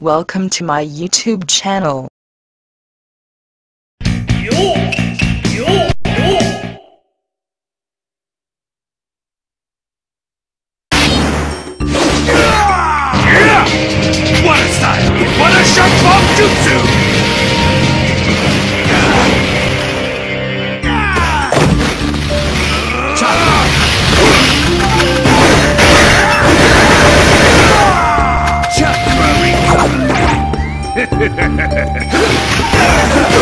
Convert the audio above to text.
Welcome to my YouTube channel. Nine, nine, nine. Yeah, yeah. What a style! What a shark bomb jutsu! 嘿嘿嘿嘿嘿嘿